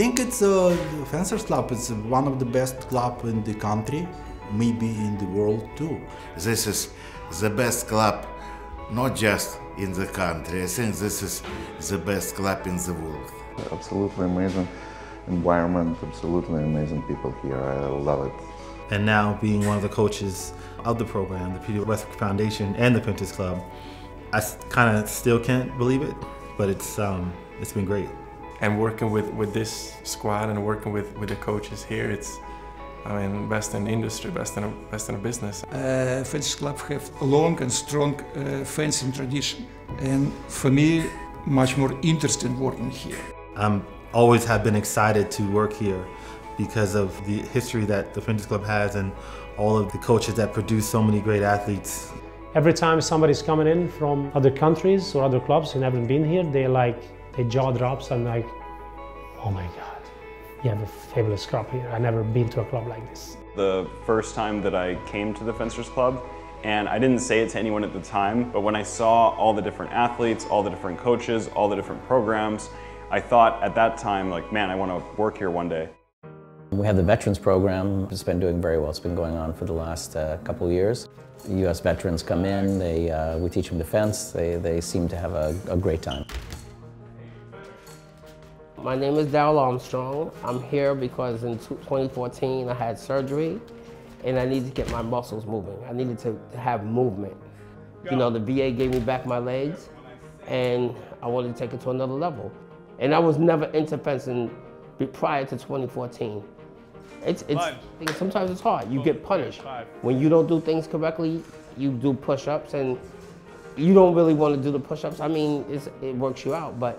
think it's uh, Fencers Club. It's one of the best club in the country, maybe in the world too. This is the best club, not just in the country. I think this is the best club in the world. Absolutely amazing environment, absolutely amazing people here. I love it. And now being one of the coaches of the program, the Peter Westbrook Foundation and the Prentice Club, I kind of still can't believe it, but it's um, it's been great. And working with, with this squad and working with, with the coaches here, it's I mean best in industry, best in best in business. Uh, Fencing Club have a long and strong uh, fencing tradition, and for me, much more interesting working here. I'm always have been excited to work here because of the history that the Prentice Club has and all of the coaches that produce so many great athletes. Every time somebody's coming in from other countries or other clubs who haven't been here, they like, their jaw drops and like, oh my God, you have a fabulous club here. I've never been to a club like this. The first time that I came to the Fencers Club, and I didn't say it to anyone at the time, but when I saw all the different athletes, all the different coaches, all the different programs, I thought at that time, like, man, I want to work here one day. We have the Veterans Program. It's been doing very well. It's been going on for the last uh, couple of years. U.S. veterans come in, they, uh, we teach them defense. They, they seem to have a, a great time. My name is Daryl Armstrong. I'm here because in 2014 I had surgery and I needed to get my muscles moving. I needed to have movement. You know, the VA gave me back my legs and I wanted to take it to another level. And I was never into fencing prior to 2014. It's, it's, sometimes it's hard. You get punished. When you don't do things correctly, you do push-ups and you don't really want to do the push-ups. I mean, it works you out, but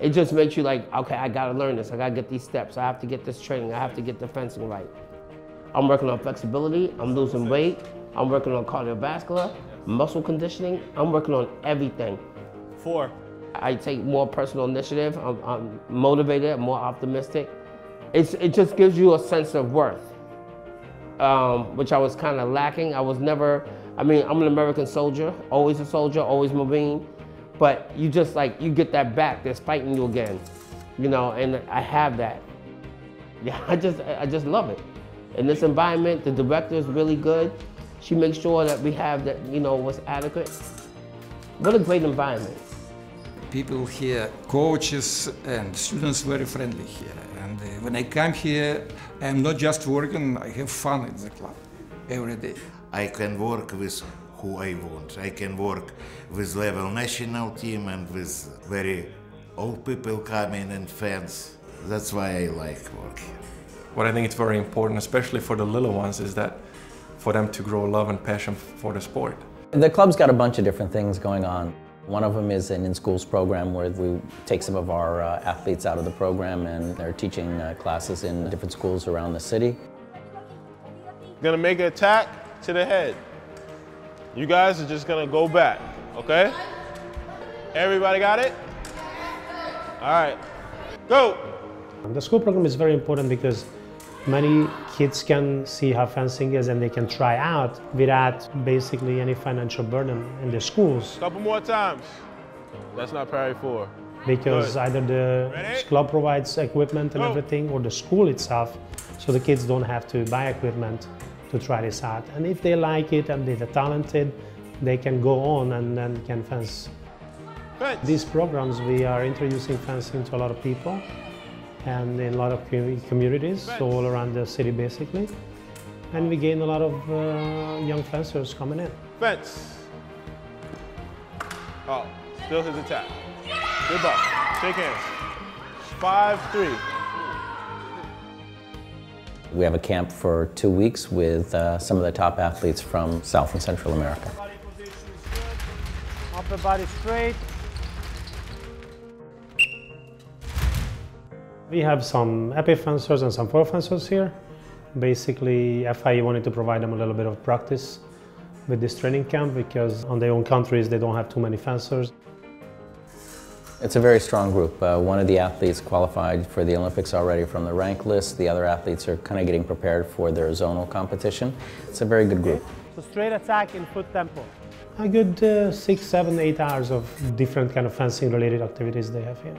it just makes you like, okay, I gotta learn this. I gotta get these steps. I have to get this training. I have to get the fencing right. I'm working on flexibility. I'm losing weight. I'm working on cardiovascular, muscle conditioning. I'm working on everything. Four. I take more personal initiative. I'm, I'm motivated. More optimistic. It's, it just gives you a sense of worth, um, which I was kind of lacking. I was never, I mean, I'm an American soldier, always a soldier, always Marine, but you just like, you get that back, they're fighting you again, you know, and I have that. Yeah, I just, I just love it. In this environment, the director is really good. She makes sure that we have that, you know, what's adequate. What a great environment. People here, coaches and students very friendly here. And uh, when I come here, I'm not just working, I have fun in the club every day. I can work with who I want. I can work with level national team and with very old people coming and fans. That's why I like work here. What I think it's very important, especially for the little ones, is that for them to grow love and passion for the sport. The club's got a bunch of different things going on. One of them is an in-schools program where we take some of our uh, athletes out of the program and they're teaching uh, classes in different schools around the city. Gonna make an attack to the head. You guys are just gonna go back, okay? Everybody got it? All right, go. The school program is very important because many kids can see how fencing is and they can try out without basically any financial burden in the schools. Couple more times. That's not priority four. Because Good. either the Ready? club provides equipment and Go. everything or the school itself, so the kids don't have to buy equipment to try this out. And if they like it and they're talented, they can go on and then can fence. Fence. These programs, we are introducing fencing to a lot of people and in a lot of commu- communities, all around the city basically. And we gain a lot of uh, young fencers coming in. Fence. Oh, still his attack. Good ball. Shake hands. Five, three. We have a camp for two weeks with uh, some of the top athletes from South and Central America. Upper body straight. We have some épée fencers and some pro fencers here. Basically, FIE wanted to provide them a little bit of practice with this training camp because on their own countries they don't have too many fencers. It's a very strong group. Uh, one of the athletes qualified for the Olympics already from the rank list. The other athletes are kind of getting prepared for their zonal competition. It's a very good group. So straight attack in foot tempo. A good uh, six, seven, eight hours of different kind of fencing related activities they have here.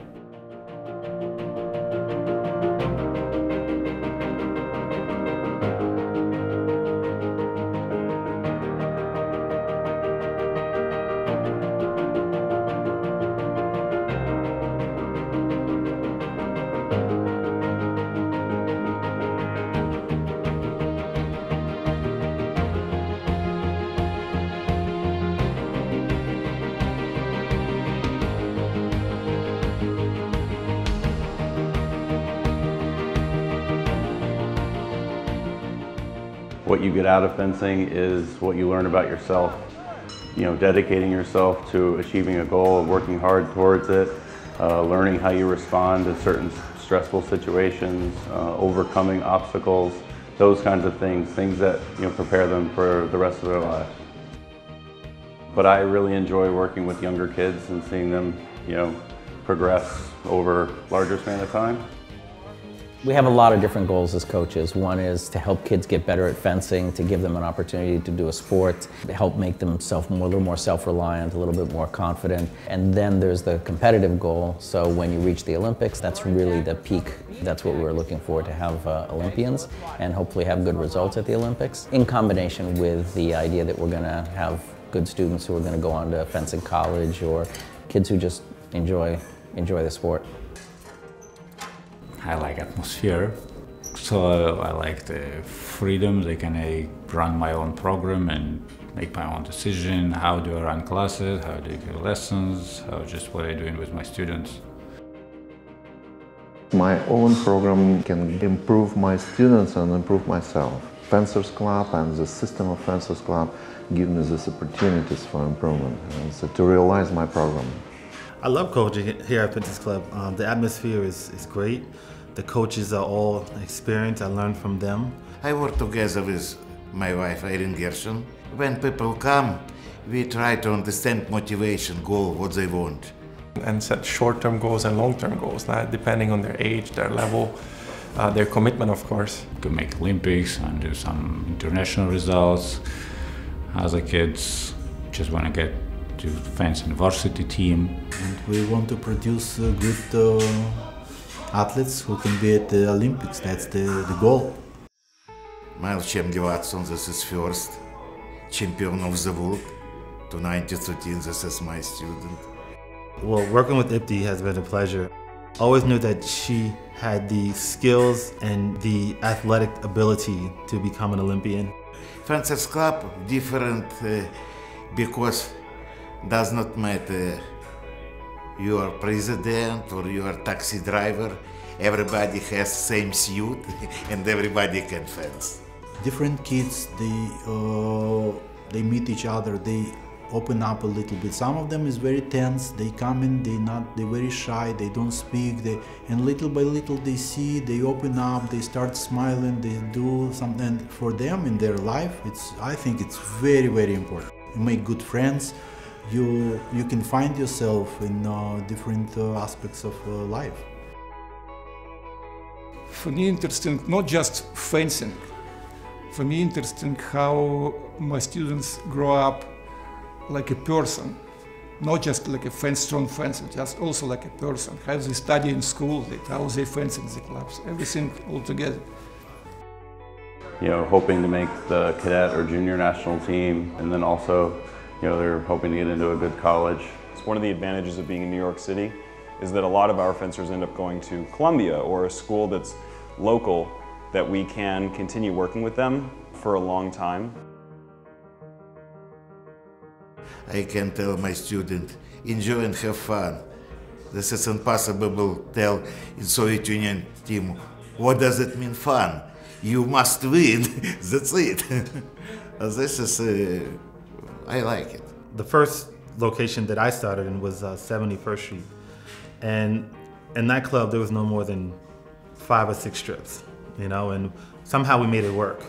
What you get out of fencing is what you learn about yourself. You know, dedicating yourself to achieving a goal, working hard towards it, uh, learning how you respond to certain stressful situations, uh, overcoming obstacles, those kinds of things, things that you know prepare them for the rest of their life. But I really enjoy working with younger kids and seeing them, you know, progress over larger span of time. We have a lot of different goals as coaches. One is to help kids get better at fencing, to give them an opportunity to do a sport, to help make them self, more, a little more self-reliant, a little bit more confident. And then there's the competitive goal. So when you reach the Olympics, that's really the peak. That's what we're looking for, to have uh, Olympians and hopefully have good results at the Olympics. In combination with the idea that we're going to have good students who are going to go on to fencing college or kids who just enjoy, enjoy the sport. I like atmosphere. So uh, I like the freedom. They can I run my own program and make my own decision. How do I run classes? How do I give lessons? How just what I'm doing with my students. My own program can improve my students and improve myself. Fencers Club and the system of Fencers Club give me these opportunities for improvement and so to realize my program. I love coaching here at Fencers Club. Um, the atmosphere is, is great. The coaches are all experienced. I learn from them. I work together with my wife, Irene Gershon. When people come, we try to understand motivation, goal, what they want. And set short-term goals and long-term goals, not depending on their age, their level, uh, their commitment, of course. To make Olympics and do some international results. As a kids, just want to get to fence and varsity team. And we want to produce uh, good uh, athletes who can be at the Olympics. That's the, the goal. Miles Chem Watson, this is first champion of the world. 2013, this is my student. Well, working with Ibti has been a pleasure. Always knew that she had the skills and the athletic ability to become an Olympian. Fencers Club different uh, because does not matter. You are president or you are taxi driver everybody has same suit and everybody can fence. Different kids they uh, they meet each other they open up a little bit. Some of them is very tense they come in they not they very shy they don't speak they and little by little they see they open up they start smiling they do something for them in their life it's i think it's very very important. You make good friends you you can find yourself in uh, different uh, aspects of uh, life. For me, interesting not just fencing. For me, interesting how my students grow up like a person, not just like a fence, strong fencer, just also like a person. How they study in school, how they fence in the clubs, everything all together. You know, hoping to make the cadet or junior national team, and then also you know, they're hoping to get into a good college. It's one of the advantages of being in New York City is that a lot of our fencers end up going to Columbia or a school that's local that we can continue working with them for a long time. I can tell my student, enjoy and have fun. This is impossible to tell in Soviet Union team, what does it mean fun? You must win, that's it. this is uh, I like it. The first location that I started in was uh, 71st Street. And in that club, there was no more than five or six strips, you know, and somehow we made it work.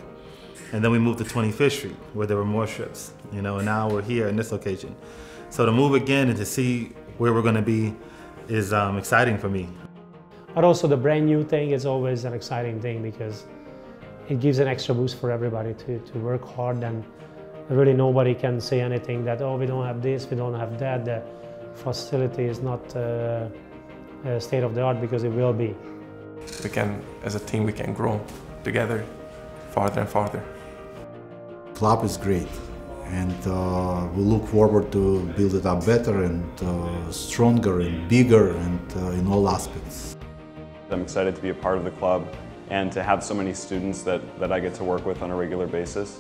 And then we moved to 25th Street, where there were more strips, you know, and now we're here in this location. So to move again and to see where we're going to be is um, exciting for me. But also the brand new thing is always an exciting thing because it gives an extra boost for everybody to, to work hard and really nobody can say anything that, oh, we don't have this, we don't have that. The facility is not uh, state of the art because it will be. We can, as a team, we can grow together farther and farther. Club is great and uh, we look forward to build it up better and uh, stronger and bigger and uh, in all aspects. I'm excited to be a part of the club and to have so many students that, that I get to work with on a regular basis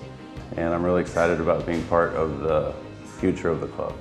and I'm really excited about being part of the future of the club.